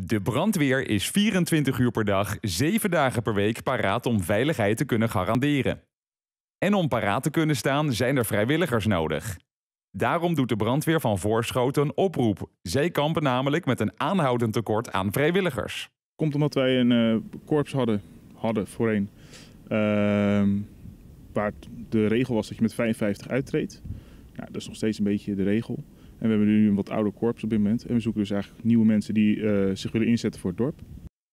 De brandweer is 24 uur per dag, 7 dagen per week paraat om veiligheid te kunnen garanderen. En om paraat te kunnen staan zijn er vrijwilligers nodig. Daarom doet de brandweer van Voorschoten een oproep. Zij kampen namelijk met een aanhoudend tekort aan vrijwilligers. Komt omdat wij een uh, korps hadden, hadden voorheen, uh, waar de regel was dat je met 55 uittreedt. Nou, dat is nog steeds een beetje de regel. En we hebben nu een wat ouder korps op dit moment. En we zoeken dus eigenlijk nieuwe mensen die uh, zich willen inzetten voor het dorp.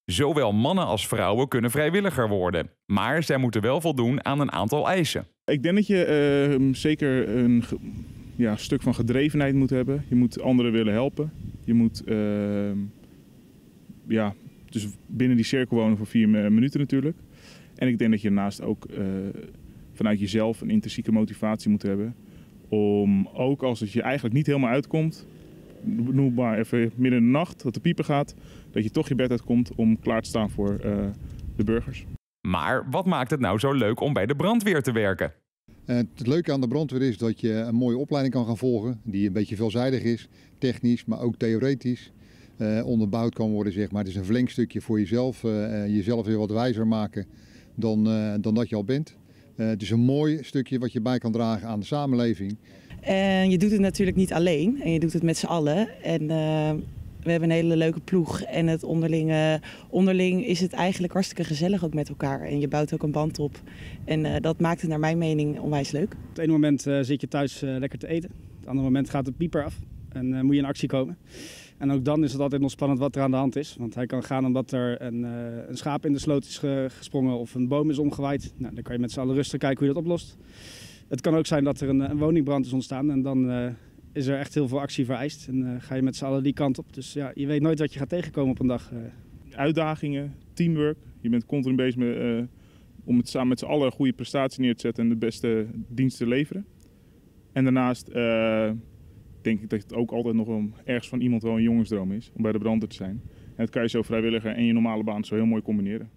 Zowel mannen als vrouwen kunnen vrijwilliger worden. Maar zij moeten wel voldoen aan een aantal eisen. Ik denk dat je uh, zeker een ja, stuk van gedrevenheid moet hebben. Je moet anderen willen helpen. Je moet uh, ja, dus binnen die cirkel wonen voor vier minuten natuurlijk. En ik denk dat je daarnaast ook uh, vanuit jezelf een intrinsieke motivatie moet hebben. Om ook als het je eigenlijk niet helemaal uitkomt, noem maar even midden in de nacht, dat de pieper gaat, dat je toch je bed uitkomt om klaar te staan voor uh, de burgers. Maar wat maakt het nou zo leuk om bij de brandweer te werken? Uh, het leuke aan de brandweer is dat je een mooie opleiding kan gaan volgen, die een beetje veelzijdig is, technisch, maar ook theoretisch. Uh, onderbouwd kan worden, zeg maar. Het is een flink stukje voor jezelf, jezelf weer wat wijzer maken dan, dan dat je al bent. Uh, het is een mooi stukje wat je bij kan dragen aan de samenleving. En je doet het natuurlijk niet alleen en je doet het met z'n allen. En uh, we hebben een hele leuke ploeg en het onderling, uh, onderling is het eigenlijk hartstikke gezellig ook met elkaar. En je bouwt ook een band op. En dat maakt het naar mijn mening onwijs leuk. Op het ene moment zit je thuis lekker te eten. Op het andere moment gaat de pieper af en moet je in actie komen. En ook dan is het altijd nog spannend wat er aan de hand is. Want hij kan gaan omdat er een, uh, een schaap in de sloot is gesprongen of een boom is omgewaaid. Nou, dan kan je met z'n allen rustig kijken hoe je dat oplost. Het kan ook zijn dat er een, een woningbrand is ontstaan en dan uh, is er echt heel veel actie vereist. En uh, ga je met z'n allen die kant op. Dus ja, je weet nooit wat je gaat tegenkomen op een dag. Uitdagingen, teamwork. Je bent continu bezig met, om het samen met z'n allen een goede prestatie neer te zetten en de beste dienst te leveren. En daarnaast denk ik dat het ook altijd nog ergens van iemand wel een jongensdroom is om bij de brandweer te zijn. En dat kan je zo vrijwilliger en je normale baan zo heel mooi combineren.